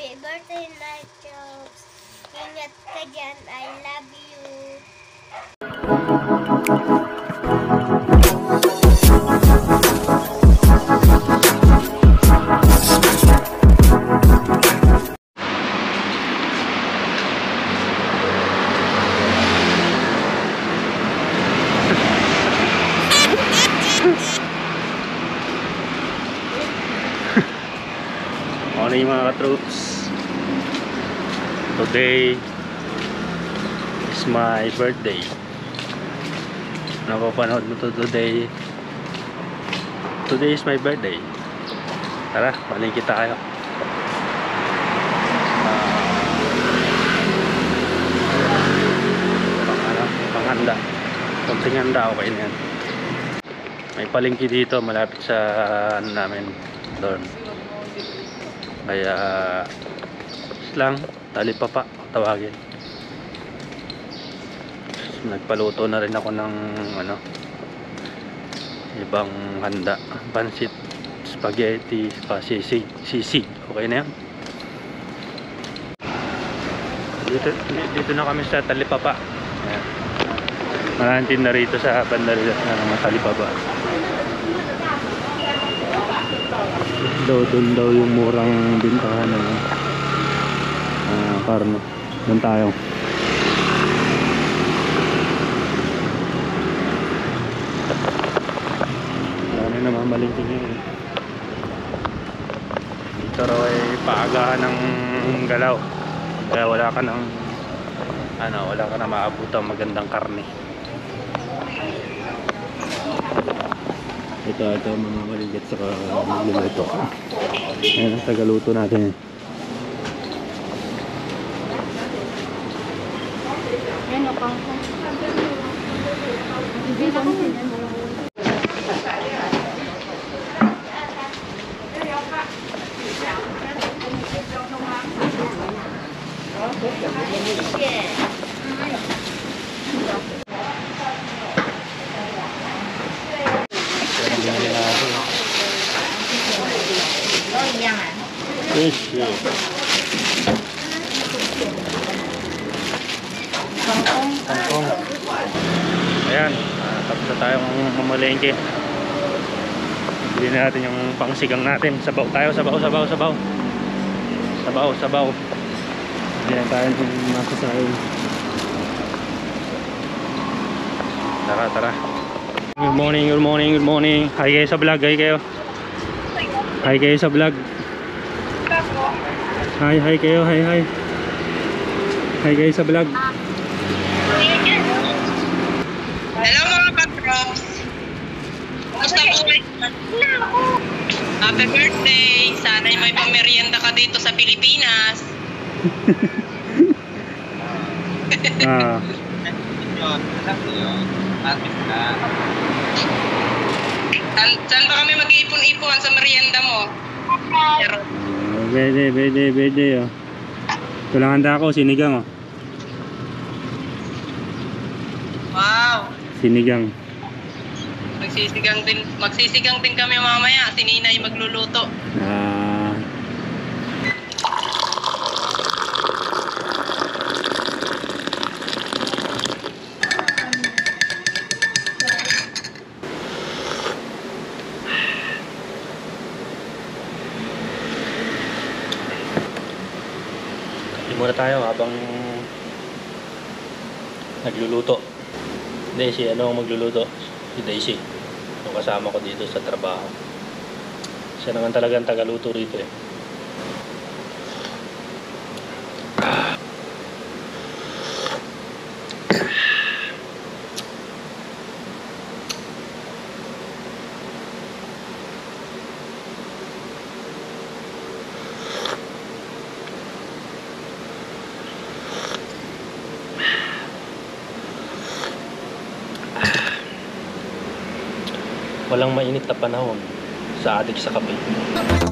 Happy birthday, Nachos. Ingat ka dyan. I love you. Morning mga ka-troops Today is my birthday. Napapanood mo to today. Today is my birthday. Tara, paling kita kayo. Ano, panghanda. Konting handa okay na yan. May palengke dito malapit sa ano namin dorm kaya lang tali pa pa tawagin. Nagpaluto na rin ako ng ano ibang handa. Pansit spaghetti pa sisig sisig okay na yan? Dito, dito na kami sa talipapa. Ayan. maraming tinda rito sa banda rito na naman talipapa. Daw doon daw yung murang bintahan ng uh, karne doon tayo. Dami naman malinting yun dito raw ay paagahan ng galaw. Kaya wala ka ng ano wala ka na maabutang magandang karne. Ito ito mga maligat sa magluluto ayan ang tagaluto natin Yan o, pang Hindi lang Binili natin fish yeah. Kangkong. Ayan, uh, tapos na tayong mamalengke. Bili natin yung pangsigang natin. Sabaw tayo, sabaw, sabaw, sabaw. Sabaw, sabaw. Bili na tayo masasahin. Tara, tara. Good morning, good morning, good morning. Hi kayo sa vlog, hi kayo. Hi kayo sa vlog. Hi, hi kayo, hi, hi. Hi kayo sa vlog. Katrops! Kumusta po? Happy birthday! Sana'y may pamerienda ka dito sa Pilipinas. Ah, Saan, saan ba kami mag-iipon-ipon sa merienda mo? Pero, pwede, pwede, pwede oh. Ito lang handa ako, sinigang oh. wow! Sinigang. Magsisigang din, magsisigang din kami mamaya. Si Ninay magluluto. Ah, Kain muna tayo habang nagluluto. Hindi, si ano ang magluluto? Si Daisy. Yung kasama ko dito sa trabaho. Siya naman talagang tagaluto rito eh. Walang mainit na panahon sa adik sa kape.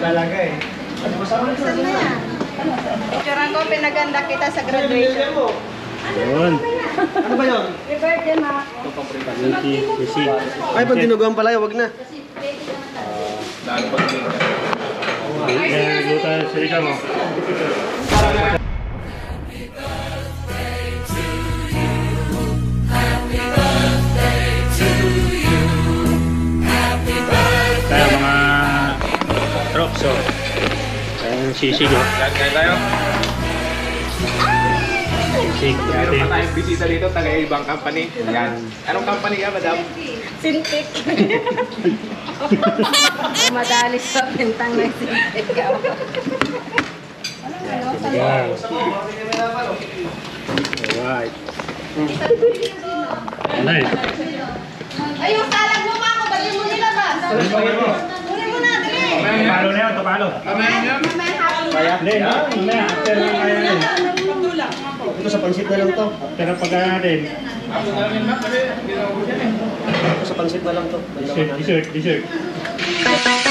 Talaga eh. Ano ba sarol Saan na yan? Picturean ko, pinaganda kita sa graduation. Yun. Ano ba yun? Birthday. Isi, isi. Ay, pag dinuguan pala, wag na. Kaya luta sa ikaw mo. Kaya Yung sisig, oh. Kaya tayo. Sisig Meron pa natin. tayong bisita dito, taga ibang company. Yan. Anong company ka, madam? Sintik. Madali sa bintang ng sintik. Yan. Alright. Nice. Ay, yung salag mo pa ako, ba't mo nilabas? Kunin mo na, dali. Topalo na yan, topalo. Kaya? Hindi, hindi. Mamaya, after na kaya yan. Ito sa pansit na lang to. After na pagka natin. Ito sa pansit na lang to. Dessert, dessert, dessert.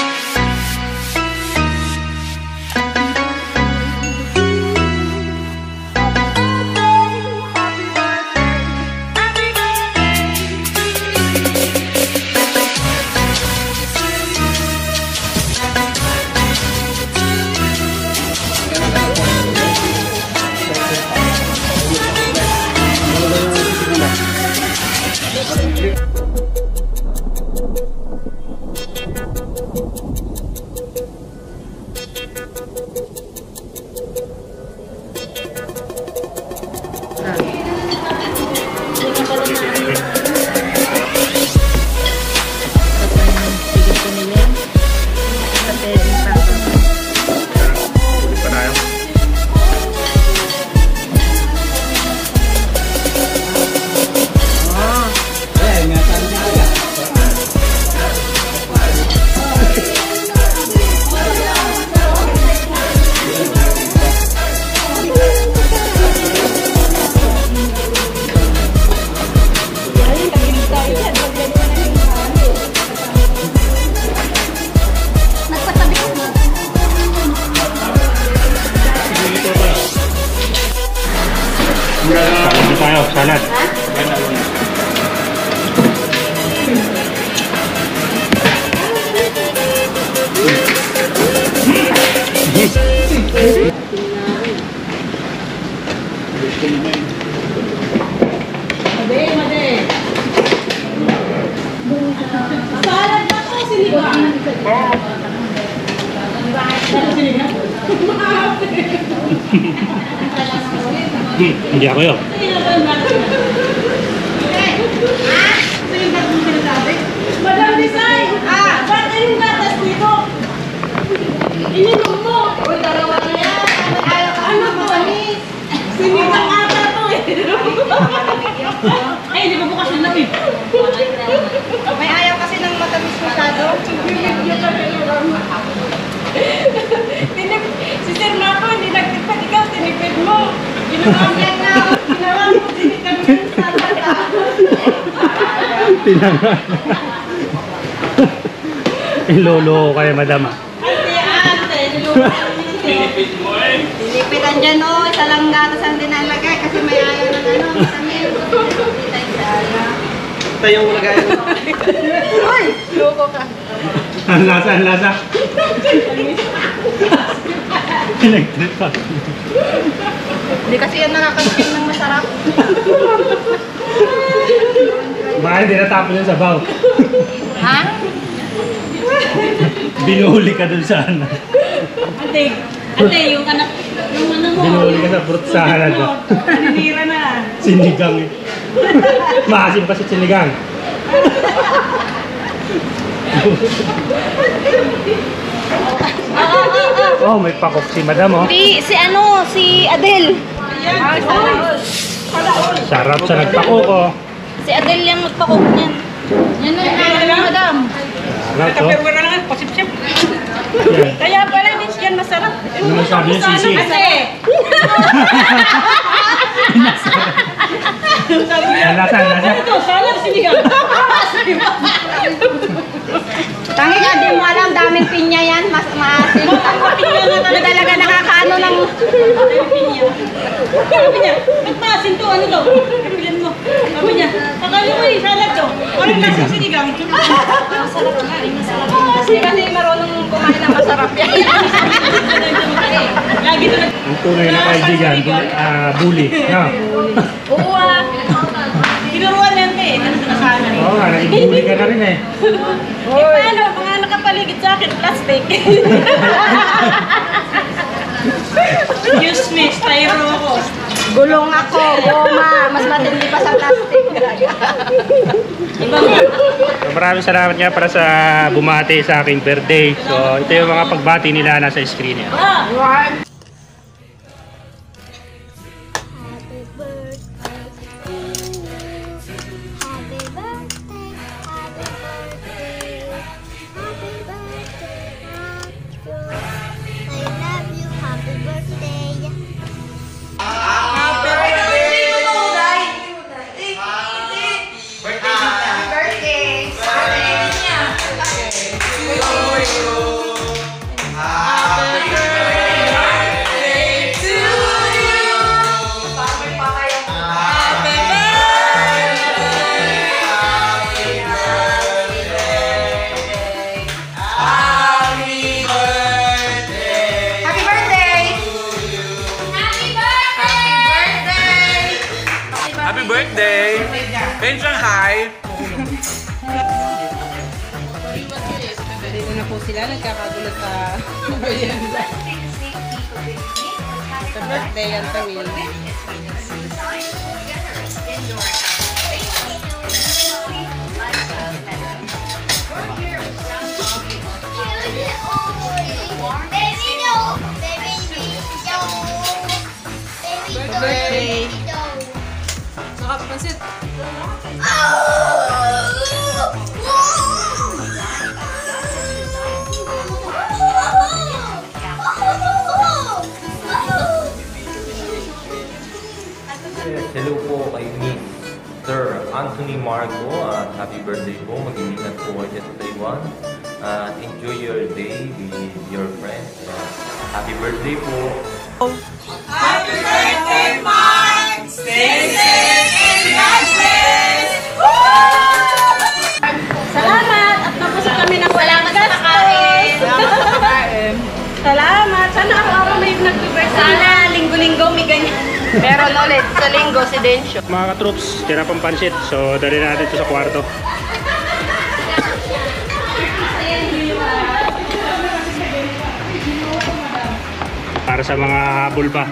Salad na tayo, salad. Hmm, hindi ako yun. Madam Design! Ah! Ba't kayong gatas dito? Ininom mo! Uy, dalawa na yan! Ano to? Sinigang ata to eh! Ay, hindi pa bukas na lang eh! May ayaw kasi ng matamis masyado. Video ka Tinip, si Sir Marco, hindi nagtipad tinipid mo. Ginawa mo yan na, ginawa mo, tinipid mo yung salata. Tinanga. Ilolo ko kayo, madam. ah. Ate, ate, nilulukan Tinipid mo eh. Tinipidan dyan oh, isa lang gatas ang dinalagay kasi may ayaw ng ano, masamil. Hindi tayo sana. Ito yung lagay mo. Uy, loko ka. Ang lasa, ang lasa. Pinag-trip pa. Hindi kasi yan nakakasin ng masarap. Baka hindi natapon yung sabaw. Ha? Binuhuli ka dun sa ano. Ate, ate, yung anak, yung ano mo. Binuhuli ka sa fruit salad. ah. Naninira na. Sinigang eh. Maasim pa si sinigang. Oh, may pakok si madam oh. Si, si ano, si Adel. Ah. Sarap sa nagpakok oh. Si Adel yung nagpakok niyan. Yan na, yan madam. Sarap to. Wala lang, pasip-sip. Yan. Kaya pala, hindi yan masarap. Ano masabi yung sisi? Kasi, Yan, lasa, lasa. ano to, salad sinigang. Tangi nga, di mo alam, daming pinya yan, mas maasim. Na talaga nakakaano ng... Sabi niya, ba't maasin to? Ano to? Kapilan mo. Sabi niya, akala mo eh, salad to. Parang nasa sinigang. Masarap nga, eh, masarap. Kasi kasi marunong kumain ng masarap yan. Lagi to nag... Ang tunay na kaibigan, ah, bully. No? Oo ah. Tinuruan eh, ano sa nasanan eh. Oo nga, naging-bully ka na rin eh. Eh, paano? Mga nakapaligid sa akin, plastic. Excuse me, styro ako. Gulong ako, goma, mas matindi pa sa plastic. So, maraming salamat nga para sa bumati sa aking birthday. So, ito yung mga pagbati nila nasa screen niya. Ah! Sila, nagkakagulat sa merienda. Sa birthday baby no, birthday. no. Saka Mr. Anthony Marco at happy birthday po. Mag-ingat po kayo sa Taiwan. At enjoy your day with your friends. Uh, happy birthday po. Salamat! At napusok kami ng walang gastos. Salamat sa pagkain. Salamat! Sana araw-araw may nag-birthday. Sana linggo-linggo may ganyan. Meron ulit sa linggo si Densyo. Mga ka-troops, tira pang pansit. So, dali natin ito sa kwarto. Para sa mga habol pa.